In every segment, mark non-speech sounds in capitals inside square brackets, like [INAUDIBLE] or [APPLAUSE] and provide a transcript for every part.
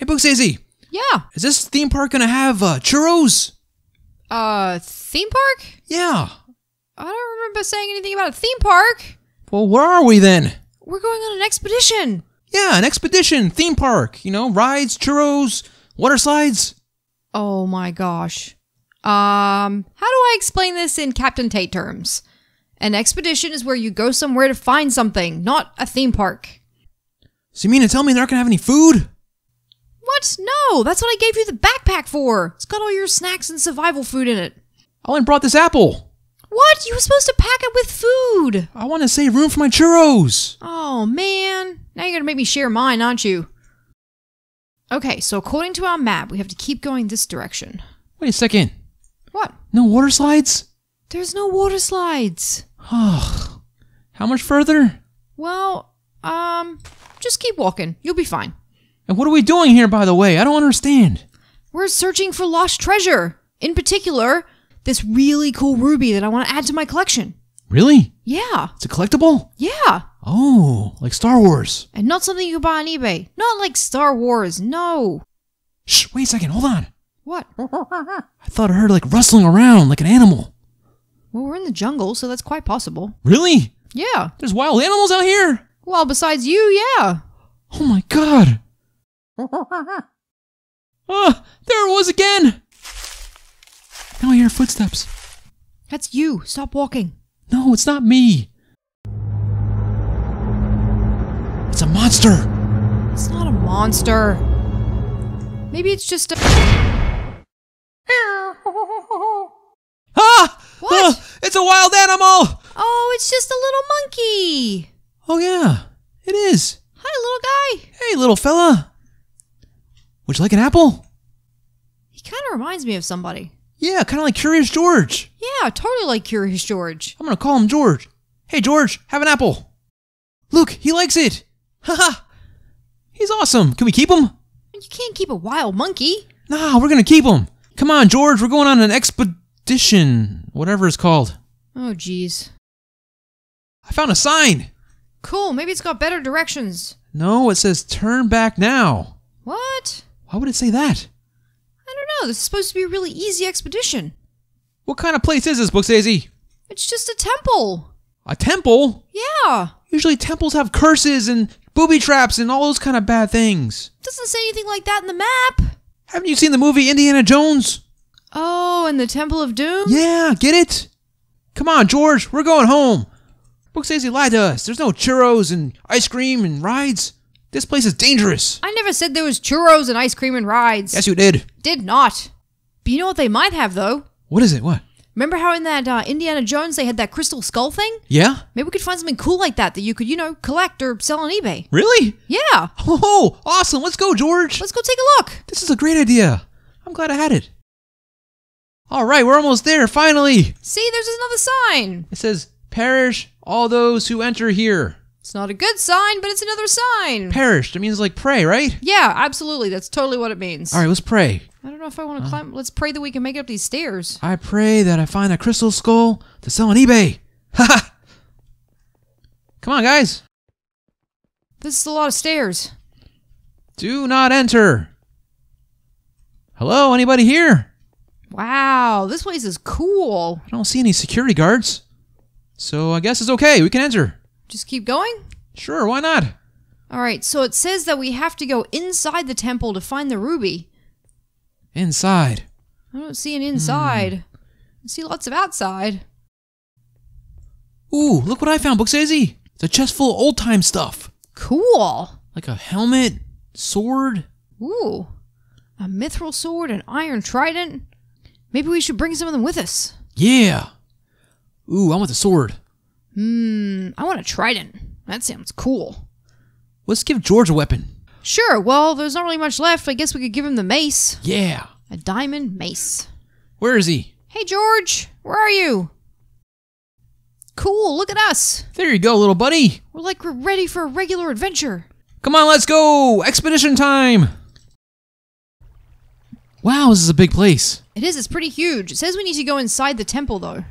Hey, Booksazy, Yeah. is this theme park gonna have uh, churros? Uh, theme park? Yeah. I don't remember saying anything about a theme park. Well, where are we then? We're going on an expedition. Yeah, an expedition, theme park. You know, rides, churros, water slides. Oh my gosh. Um, how do I explain this in Captain Tate terms? An expedition is where you go somewhere to find something, not a theme park. So you mean to tell me they're not gonna have any food? What? No, that's what I gave you the backpack for. It's got all your snacks and survival food in it. I only brought this apple. What? You were supposed to pack it with food. I want to save room for my churros. Oh man. Now you're gonna make me share mine, aren't you? Okay, so according to our map, we have to keep going this direction. Wait a second. What? No water slides? There's no water slides. Oh, how much further? Well, um, just keep walking. You'll be fine. And what are we doing here, by the way? I don't understand. We're searching for lost treasure. In particular, this really cool ruby that I want to add to my collection. Really? Yeah, It's a collectible? yeah. Oh, like Star Wars. And not something you can buy on eBay. Not like Star Wars, no. Shh, wait a second, hold on. What? I thought I heard like rustling around like an animal. Well, we're in the jungle, so that's quite possible. Really? Yeah. There's wild animals out here? Well, besides you, yeah. Oh my god. [LAUGHS] Ah, there it was again. Now I hear footsteps. That's you. Stop walking. No, it's not me. It's a monster. It's not a monster. Maybe it's just a. [LAUGHS] Ah! What? Ah, it's a wild animal! Oh, it's just a little monkey. Oh, yeah, it is. Hi, little guy. Hey, little fella. Would you like an apple? He kind of reminds me of somebody. Yeah, kind of like Curious George. Yeah, totally like Curious George. I'm gonna call him George. Hey, George, have an apple. Look, he likes it. Haha. He's awesome. Can we keep him? You can't keep a wild monkey. Nah, we're gonna keep him. Come on, George, we're going on an expedition. Whatever it's called. Oh, jeez. I found a sign. Cool, maybe it's got better directions. No, it says turn back now. What? Why would it say that? I don't know. This is supposed to be a really easy expedition. What kind of place is this, Booksazy? It's just a temple. A temple? Yeah. Usually temples have curses and booby traps and all those kind of bad things. Doesn't say anything like that in the map. Haven't you seen the movie Indiana Jones? Oh, and the Temple of Doom? Yeah, get it? Come on, George, we're going home. Booksazy lied to us. There's no churros and ice cream and rides. This place is dangerous. I never said there was churros and ice cream and rides. Yes, you did. Did not. But you know what they might have, though? What is it? What? Remember how in that uh, Indiana Jones they had that crystal skull thing? Yeah? Maybe we could find something cool like that that you could, you know, collect or sell on eBay. Really? Yeah. Oh, awesome. Let's go, George. Let's go take a look. This is a great idea. I'm glad I had it. All right, we're almost there, finally. See, there's another sign. It says, Perish all those who enter here. It's not a good sign, but it's another sign. Perished. It means like pray, right? yeah, absolutely. That's totally what it means. All right, let's pray. I don't know if I want to uh. climb. Let's pray that we can make it up these stairs. I pray that I find a crystal skull to sell on eBay. [LAUGHS] Haha. Come on, guys. This is a lot of stairs. Do not enter. Hello, anybody here? Wow, this place is cool. I don't see any security guards. So I guess it's okay. We can enter. Just keep going. Sure, why not? All right, so it says that we have to go inside the temple to find the ruby. Inside. I don't see an inside. I see lots of outside. Ooh, look what I found, Booksazy. It's a chest full of old time stuff. Cool. Like a helmet, sword. Ooh, a mithril sword, an iron trident. Maybe we should bring some of them with us. Yeah. Ooh, I want the sword. Hmm, I want a trident. That sounds cool. Let's give George a weapon. Sure, well, there's not really much left. I guess we could give him the mace. Yeah. A diamond mace. Where is he? Hey, George, where are you? Cool, look at us. There you go, little buddy. We're like we're ready for a regular adventure. Come on, let's go! Expedition time! Wow, this is a big place. It is, it's pretty huge. It says we need to go inside the temple, though.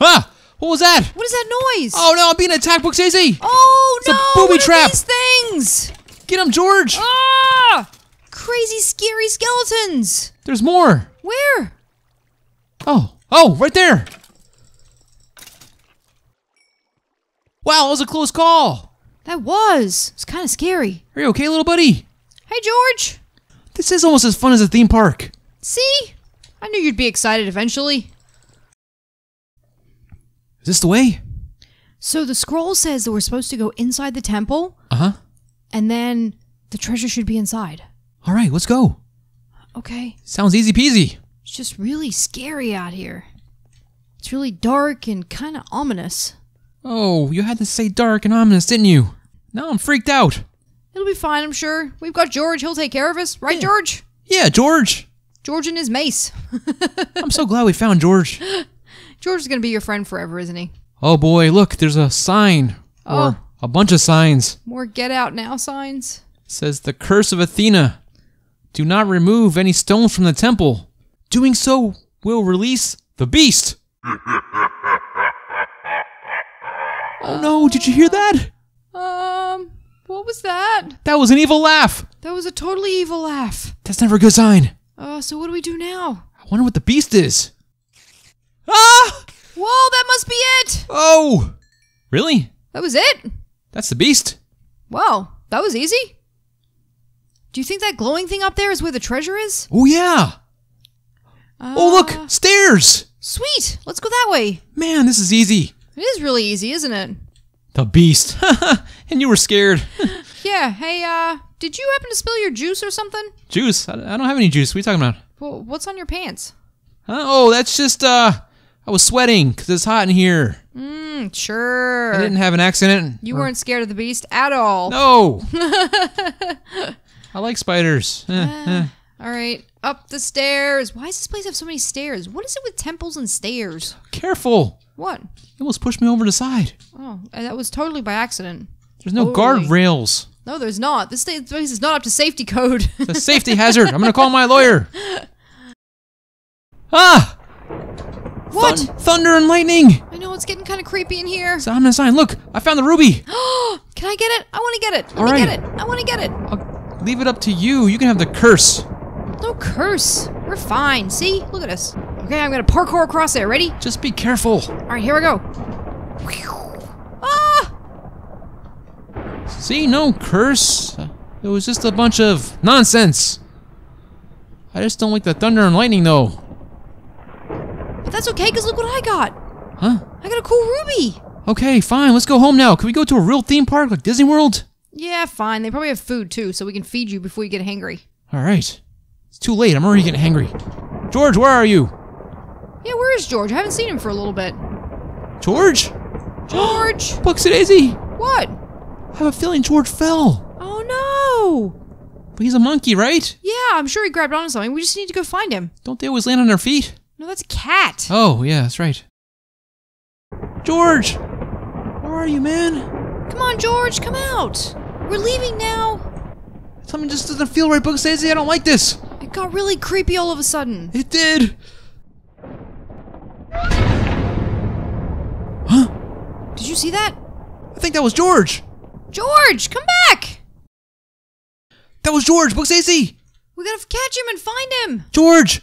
Ah! What was that? What is that noise? Oh no, I'm being attacked, Booksazy! Oh, It's a booby what are trap. these things? Get him, George! Ah! crazy, scary skeletons. There's more. Where? Oh, oh, right there. Wow, that was a close call. That was. It's kind of scary. Are you okay, little buddy? Hey, George. This is almost as fun as a theme park. See? I knew you'd be excited eventually. Is this the way? So the scroll says that we're supposed to go inside the temple, Uh huh. and then the treasure should be inside. All right, let's go. Okay. Sounds easy peasy. It's just really scary out here. It's really dark and kind of ominous. Oh, you had to say dark and ominous, didn't you? Now I'm freaked out. It'll be fine, I'm sure. We've got George. He'll take care of us. Right, George? Yeah, George. George and his mace. [LAUGHS] I'm so glad we found George. [LAUGHS] George is going to be your friend forever, isn't he? Oh boy, look, there's a sign. Oh. Or a bunch of signs. More get out now signs. It says the curse of Athena. Do not remove any stones from the temple. Doing so will release the beast. [LAUGHS] oh no, did you hear that? Um, what was that? That was an evil laugh. That was a totally evil laugh. That's never a good sign. Uh, so what do we do now? I wonder what the beast is. Ah! Whoa, that must be it! Oh! Really? That was it? That's the beast? Wow, that was easy. Do you think that glowing thing up there is where the treasure is? Oh yeah! oh Uh, look, stairs! Sweet, let's go that way. Man, this is easy. It is really easy, isn't it? The beast. [LAUGHS] and you were scared. [LAUGHS] Yeah, hey, uh, did you happen to spill your juice or something? juice? I, I don't have any juice. What are you talking about? Well, what's on your pants? Huh? Oh, that's just, uh, I was sweating because it's hot in here. Hmm, sure. I didn't have an accident. you Or- weren't scared of the beast at all. No! [LAUGHS] I like spiders. Eh, eh. All right, up the stairs. Why does this place have so many stairs? What is it with temples and stairs? Careful! What? You almost pushed me over the side. Oh, uh, that was totally by accident. There's no Totally. guardrails. No, there's not. This place is not up to safety code. It's a safety hazard. I'm gonna call my lawyer. [LAUGHS] Ah! What? Thun- thunder and lightning! I know it's getting kind of creepy in here. It's an ominous sign. Look, I found the ruby. [GASPS] Can I get it? I want to get it. Let All me right. get it. I want to get it. I'll leave it up to you. You can have the curse. No curse. We're fine. See? Look at us. Okay, I'm gonna parkour across there. Ready? Just be careful. All right, here we go. Ah! See, no curse. It was just a bunch of nonsense. I just don't like the thunder and lightning, though. That's okay, cause look what I got. Huh? I got a cool ruby. Okay, fine. Let's go home now. Can we go to a real theme park like Disney World? Yeah, fine. They probably have food too, so we can feed you before you get hangry. All right. It's too late. I'm already getting hungry. George, where are you? Yeah, where is George? I haven't seen him for a little bit. George? [GASPS] George! [GASPS] Buxy Daisy! what? I have a feeling George fell. Oh no! But he's a monkey, right? Yeah, I'm sure he grabbed onto something. We just need to go find him. Don't they always land on their feet? No, that's a cat. Oh, yeah, that's right. George! Where are you, man? Come on, George, come out. We're leaving now. Something just doesn't feel right, Buxy Daisy. I don't like this. It got really creepy all of a sudden. It did. Huh? Did you see that? I think that was George. George, come back! That was George, Buxy Daisy. We gotta catch him and find him. George!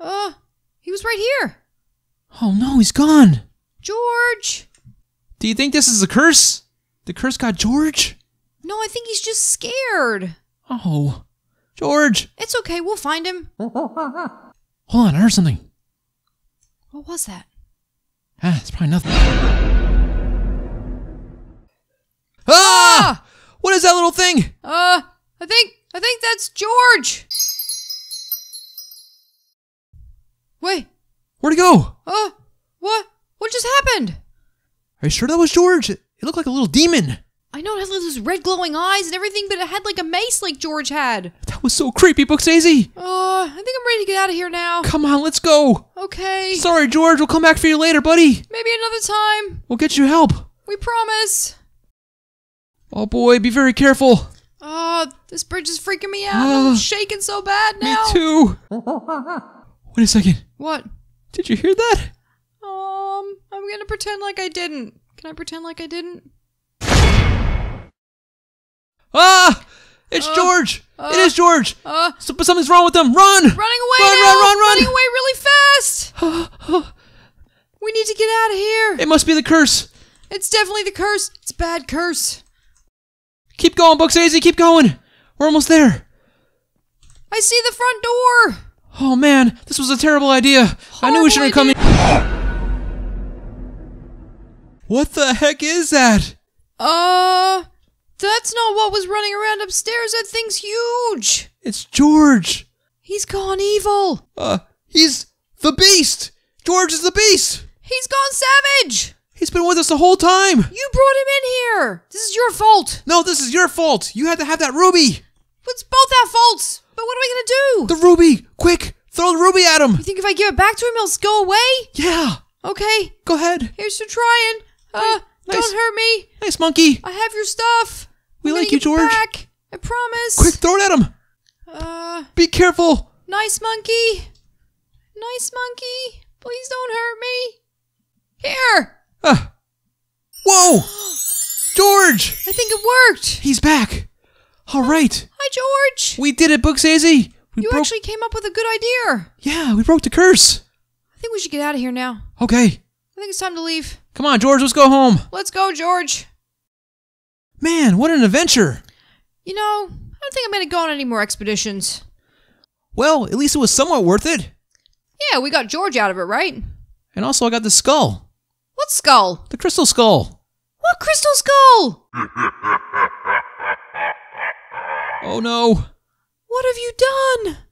Uh, he was right here. Oh no, he's gone. George! Do you think this is a curse? The curse got George? No, I think he's just scared. Oh. George! It's okay, we'll find him. [LAUGHS] Hold on, I heard something. What was that? Ah, it's probably nothing. Ah! What is that little thing? Uh, I think, I think that's George. Wait, Where'd it go? uh, what? What just happened? Are you sure that was George? It looked like a little demon. I know it has those red glowing eyes and everything, but it had like a mace like George had. That was so creepy, Buxazy. Uh, I think I'm ready to get out of here now. Come on, let's go. Okay. Sorry, George. We'll come back for you later, buddy. Maybe another time. We'll get you help. We promise. Oh boy, be very careful. Oh, this bridge is freaking me out. I'm Ah. shaking so bad now. Me too. [LAUGHS] Wait a second. What? Did you hear that? Um, I'm gonna pretend like I didn't. Can I pretend like I didn't? Ah! It's George. it is George. Uh, So- but something's wrong with them. Run! running away Run, now. run, run, run. Running away really fast. [SIGHS] we need to get out of here. It must be the curse. It's definitely the curse. It's a bad curse. Keep going, Booksazy. Keep going. We're almost there. I see the front door. Oh man, this was a terrible idea. I knew we shouldn't have come in. What the heck is that? Uh, that's not what was running around upstairs. That thing's huge. It's George. He's gone evil. Uh, he's the beast. George is the beast. He's gone savage. He's been with us the whole time. You brought him in here. This is your fault. No, this is your fault. You had to have that ruby. It's both our faults. But what are we gonna do? The ruby. Quick, throw the ruby at him. you think if I give it back to him, he'll go away? Yeah. Okay, Go ahead. here's to trying. Uh, Nice. don't hurt me. Nice monkey. I have your stuff. We I'm like you, it George. Back. I promise. Quick, throw it at him. Uh, Be careful. nice monkey. Nice monkey. Please don't hurt me. Here. Uh. Whoa. George. I think it worked. He's back. All right. Hi, George. We did it, Booksazy. We You broke. actually came up with a good idea. yeah, we broke the curse. I think we should get out of here now. Okay. I think it's time to leave. Come on, George. Let's go home. Let's go, George. Man, what an adventure. You know, I don't think I'm gonna go on any more expeditions. Well, at least it was somewhat worth it. Yeah, we got George out of it, right? And also, I got the skull. What skull? The crystal skull. What crystal skull? [LAUGHS] Oh no. What have you done?